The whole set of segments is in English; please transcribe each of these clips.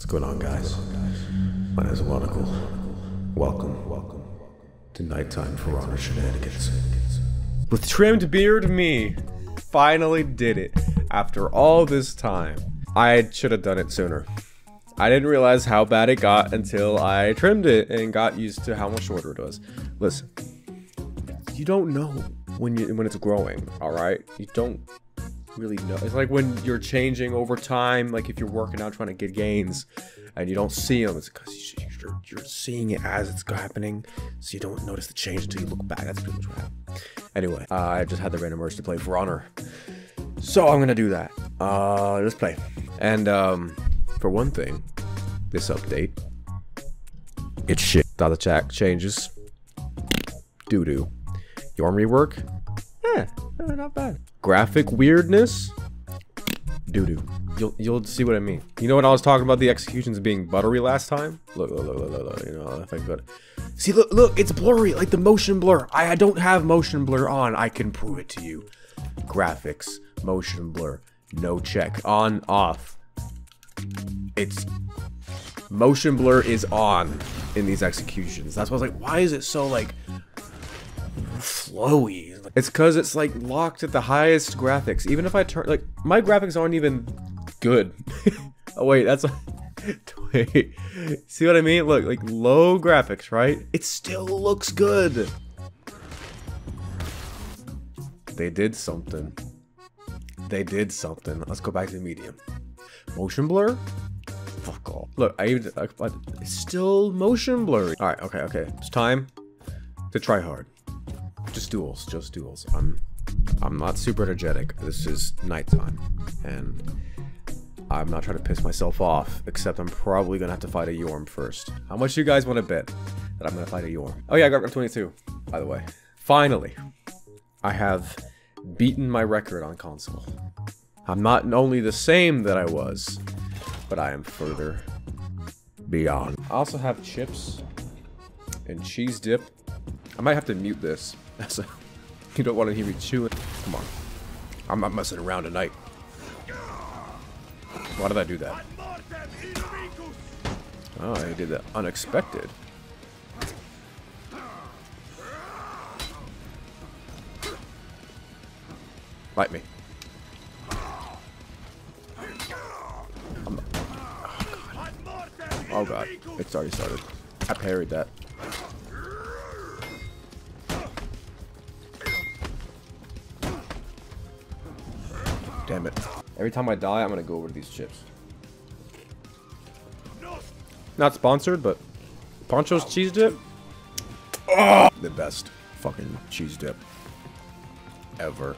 What's going on, guys? My name is Nolanicle. Welcome, welcome to nighttime for honor shenanigans. With trimmed beard me, finally did it after all this time. I should have done it sooner. I didn't realize how bad it got until I trimmed it and got used to how much shorter it was. Listen, you don't know when you when it's growing, all right? You don't really know. It's like when you're changing over time, like if you're working out trying to get gains and you don't see them, it's because you're, you're seeing it as it's happening, so you don't notice the change until you look back. That's pretty much what happened. Anyway, uh, I just had the random urge to play For Honor. So I'm gonna do that. Uh, let's play. And um, for one thing, this update, it's shit. Data chat changes. Doo doo. Yorm rework? Eh, eh, not bad. Graphic weirdness? Doo doo. You'll you'll see what I mean. You know when I was talking about the executions being buttery last time? Look, look, look, look, look, look. You know, if I could. See, look, look, it's blurry, like the motion blur. I, I don't have motion blur on. I can prove it to you. Graphics, motion blur, no check, on, off. It's motion blur is on in these executions. That's why I was like, why is it so like flowy? It's because it's like locked at the highest graphics. Even if I turn like my graphics aren't even good. oh wait, that's wait. See what I mean? Look, like low graphics, right? It still looks good. They did something. They did something. Let's go back to the medium. Motion blur? Fuck off. Look, I even I, I, it's still motion blurry. All right, okay, okay. It's time to try hard. Just duels, just duels. I'm I'm not super energetic. This is nighttime, and I'm not trying to piss myself off. Except I'm probably gonna have to fight a Yorm first. How much you guys want to bet that I'm gonna fight a Yorm? Oh yeah, I got rep 22. By the way, finally, I have beaten my record on console. I'm not only the same that I was, but I am further beyond. I also have chips and cheese dip. I might have to mute this. So you don't want to hear me chewing. Come on. I'm not messing around tonight. Why did I do that? Oh, I did that unexpected. Light me. Oh, god. oh god, it's already started. I parried that. Damn it. Every time I die, I'm gonna go over to these chips. Not sponsored, but Pancho's cheese dip? Oh, the best fucking cheese dip ever.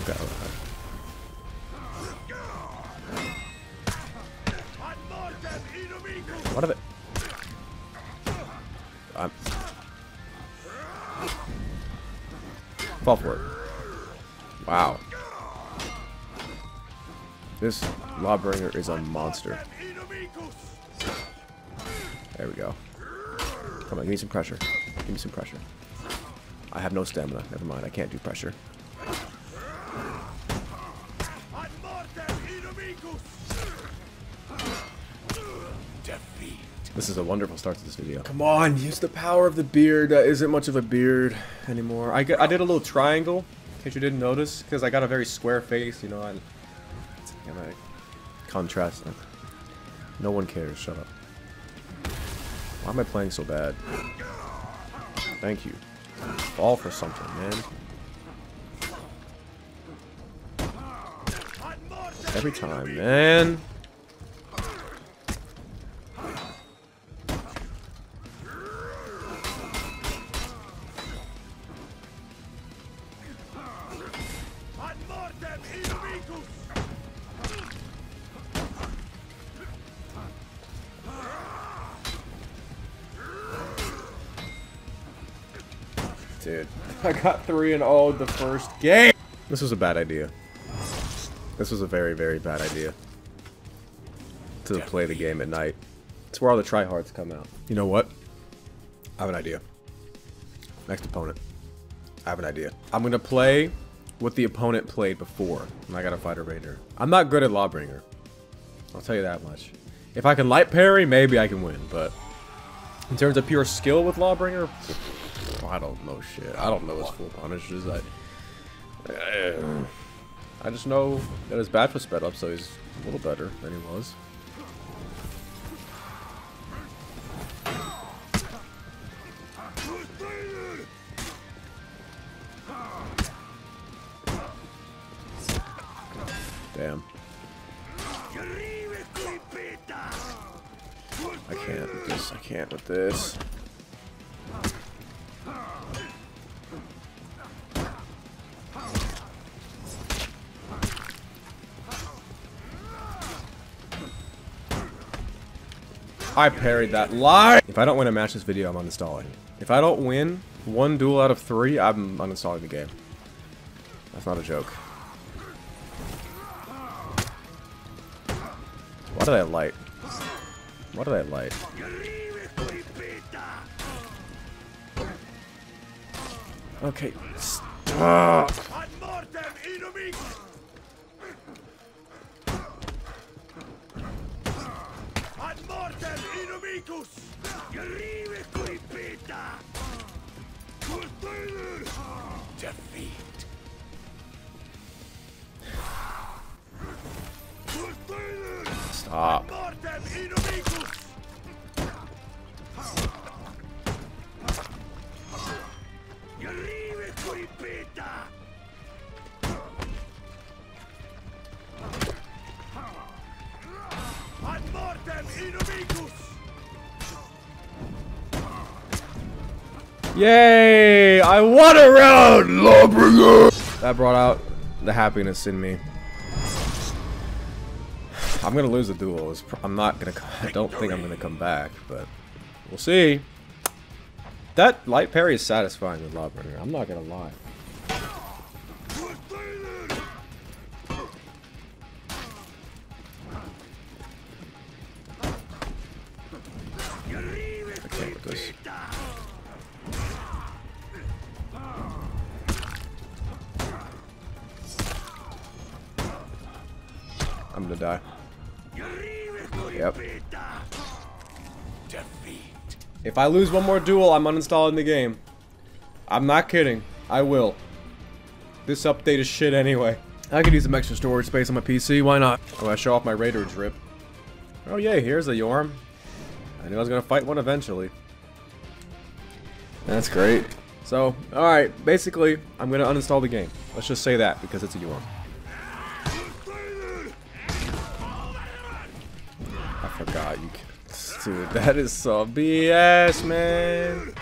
Okay, okay. What of it? I'm... Fall for it. Wow. This Lawbringer is a monster. There we go. Come on, give me some pressure. Give me some pressure. I have no stamina. Never mind, I can't do pressure. This is a wonderful start to this video. Come on, use the power of the beard. That isn't much of a beard anymore. I, I did a little triangle you didn't notice, because I got a very square face, you know, I, I contrast. No one cares, shut up. Why am I playing so bad? Thank you. Fall for something, man. Every time, man. Dude, I got 3 and 0 the first game. This was a bad idea. This was a very, very bad idea. To play the game at night. It's where all the tryhards come out. You know what? I have an idea. Next opponent. I have an idea. I'm gonna play what the opponent played before, and I gotta fight a raider. I'm not good at Lawbringer. I'll tell you that much. If I can light parry, maybe I can win, but in terms of pure skill with Lawbringer, I don't know shit. I don't know his full punishes. I, eh. I just know that his batch was sped up, so he's a little better than he was. I can't with this. I parried that lie. If I don't win a match this video, I'm uninstalling. If I don't win one duel out of three, I'm uninstalling the game. That's not a joke. Why did I light? Why did I light? Okay, stop! Defeat. Stop. Yay! I won a round, Lawbringer! That brought out the happiness in me. I'm gonna lose the duel. I'm not gonna. I don't think I'm gonna come back, but we'll see. That light parry is satisfying with Lawbringer. I'm not gonna lie. Gonna die. Yep. If I lose one more duel, I'm uninstalling the game. I'm not kidding. I will. This update is shit anyway. I could use some extra storage space on my PC, why not? Oh, I show off my Raider drip. Oh yeah, here's a Yorm. I knew I was gonna fight one eventually. That's great. So, alright, basically, I'm gonna uninstall the game. Let's just say that, because it's a Yorm. That is so BS, man.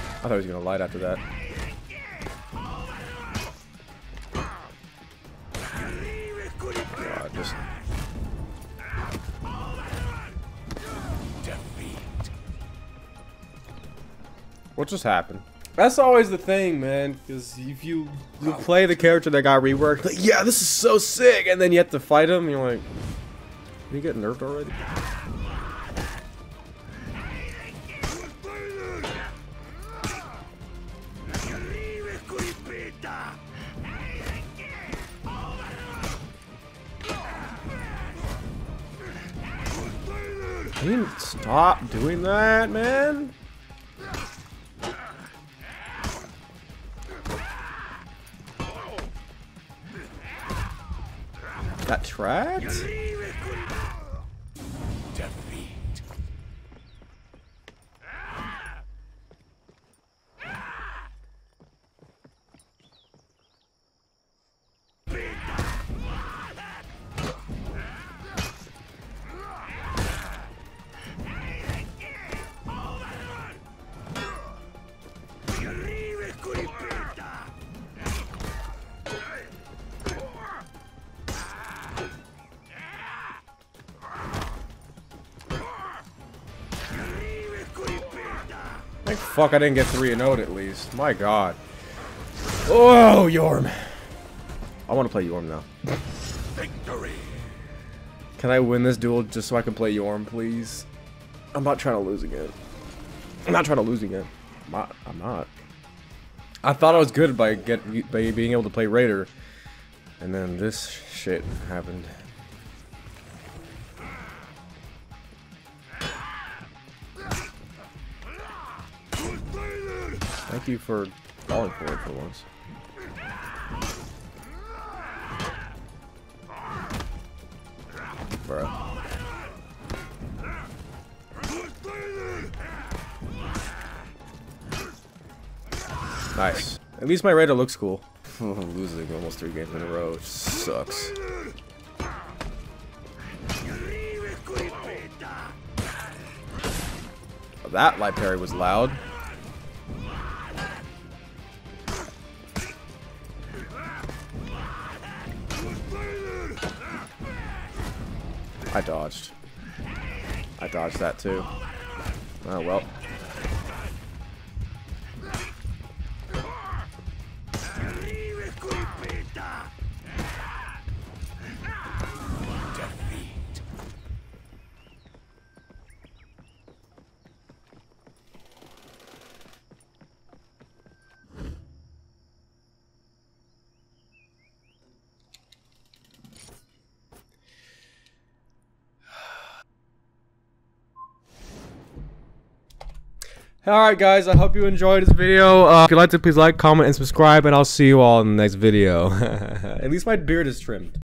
I thought he was gonna light after that. God, just... What just happened? That's always the thing, man. Because if you you play the character that got reworked, like, yeah, this is so sick, and then you have to fight him, you're like, did he get nerfed already? Can you stop doing that, man? That tracked? Thank fuck I didn't get 3 and 0 at least. My god. Oh, Yorm. I want to play Yorm now. Victory. Can I win this duel just so I can play Yorm, please? I'm not trying to lose again. I'm not trying to lose again. I'm not. I'm not. I thought I was good by get by being able to play Raider, and then this shit happened. You for falling for it for once. Bro. Nice. At least my Raider looks cool. Losing almost three games in a row sucks. That light parry was loud. I dodged. I dodged that too. Oh well. Alright guys, I hope you enjoyed this video. Uh, if you'd like to, please like, comment, and subscribe, and I'll see you all in the next video. At least my beard is trimmed.